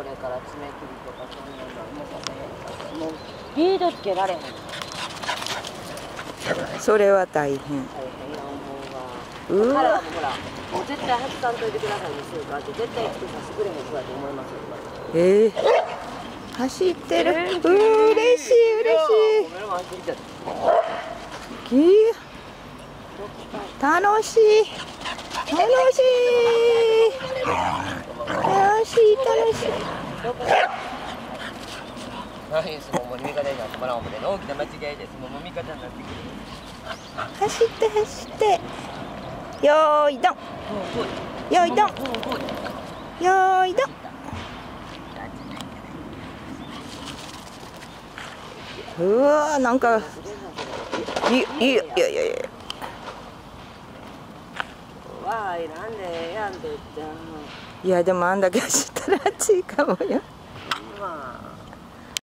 これから爪切りとかそんなのもうもうスピードつけられへんそれは大変。大変や思うわ。うわ。ほらもう絶対外さんといてくださいにするからって絶対つけさせてくれへん子だと思いますよえー、走ってる、うー嬉しい嬉しい。ごめん走りちゃったき楽しい。楽しい楽しい楽しいはい、ですもう味方になって。もらおう思って大きな間違いですもう味方になってくる走って走ってよーいどん。よーいどん。よーいどん。うわーなん。かいいいやいやいや。怖いなんで病んでっていやでもあんだけ走ったら暑いかもよまあ